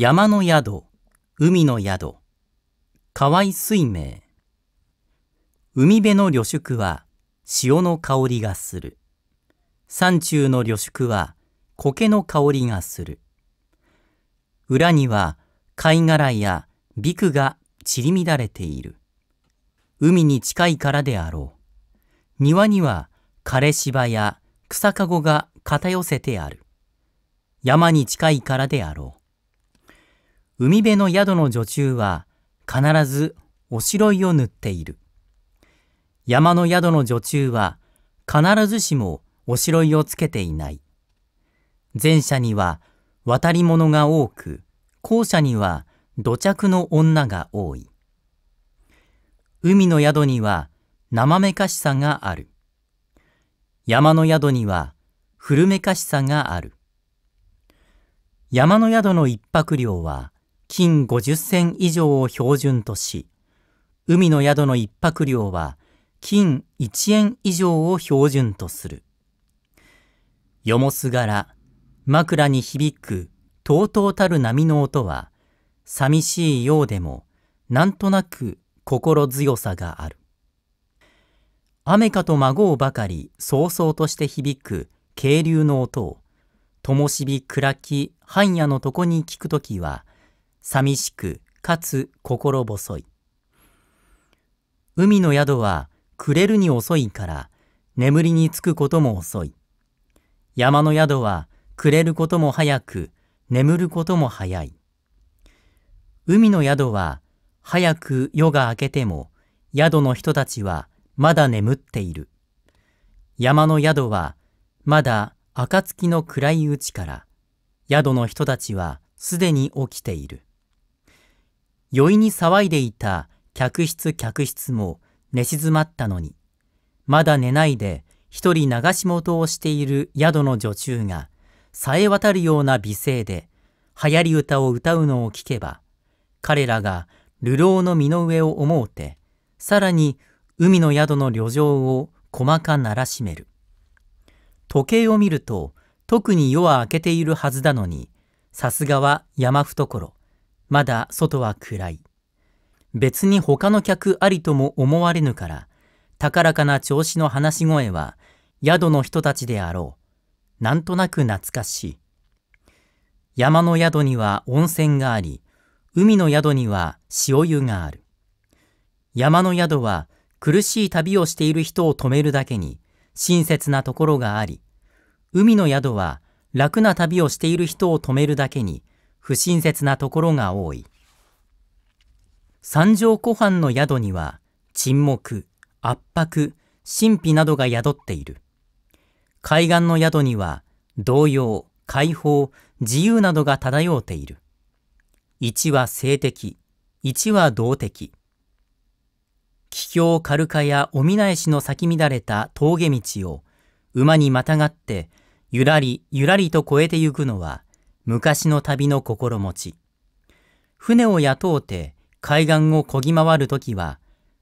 山の宿、海の宿、河合水明。海辺の旅宿は潮の香りがする。山中の旅宿は苔の香りがする。裏には貝殻やビクが散り乱れている。海に近いからであろう。庭には枯れ芝や草かごが偏せてある。山に近いからであろう。海辺の宿の女中は必ずおしろいを塗っている。山の宿の女中は必ずしもおしろいをつけていない。前者には渡り物が多く、後者には土着の女が多い。海の宿には生めかしさがある。山の宿には古めかしさがある。山の宿の一泊料は金50銭以上を標準とし、海の宿の一泊料は金1円以上を標準とする。よもすがら、枕に響くとうとうたる波の音は、寂しいようでも、なんとなく心強さがある。雨かと孫うばかりそうそうとして響く渓流の音を、ともしび暗き半夜のとこに聞くときは、寂しくかつ心細い。海の宿は暮れるに遅いから眠りにつくことも遅い。山の宿は暮れることも早く眠ることも早い。海の宿は早く夜が明けても宿の人たちはまだ眠っている。山の宿はまだ暁の暗いうちから宿の人たちはすでに起きている。酔いに騒いでいた客室客室も寝静まったのに、まだ寝ないで一人流し元をしている宿の女中が、さえ渡るような美声で、流行り歌を歌うのを聞けば、彼らが流浪の身の上を思うて、さらに海の宿の旅情を細かならしめる。時計を見ると、特に夜は明けているはずなのに、さすがは山懐、まだ外は暗い。別に他の客ありとも思われぬから、高らかな調子の話し声は宿の人たちであろう。なんとなく懐かしい。山の宿には温泉があり、海の宿には塩湯がある。山の宿は苦しい旅をしている人を止めるだけに親切なところがあり、海の宿は楽な旅をしている人を止めるだけに不親切なところが多い。三条湖畔の宿には沈黙、圧迫、神秘などが宿っている。海岸の宿には動揺、解放、自由などが漂っている。一は性的、一は動的。気境カルカやおみなえしの咲き乱れた峠道を馬にまたがってゆらりゆらりと越えてゆくのは昔の旅の心持ち。船を雇うて海岸を漕ぎ回るときは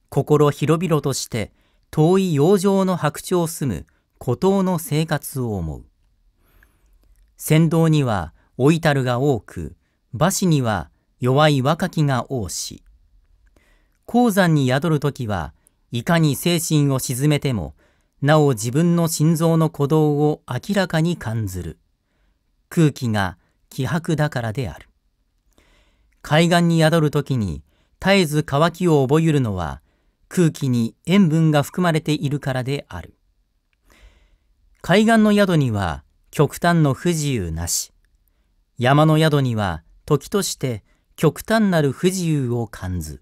心広々として遠い洋上の白鳥を住む孤島の生活を思う。船頭には老いたるが多く、馬氏には弱い若きが多し。鉱山に宿るときはいかに精神を沈めても、なお自分の心臓の鼓動を明らかに感ずる。空気が希薄だからである。海岸に宿る時に絶えず乾きを覚えるのは空気に塩分が含まれているからである。海岸の宿には極端の不自由なし。山の宿には時として極端なる不自由を感ず。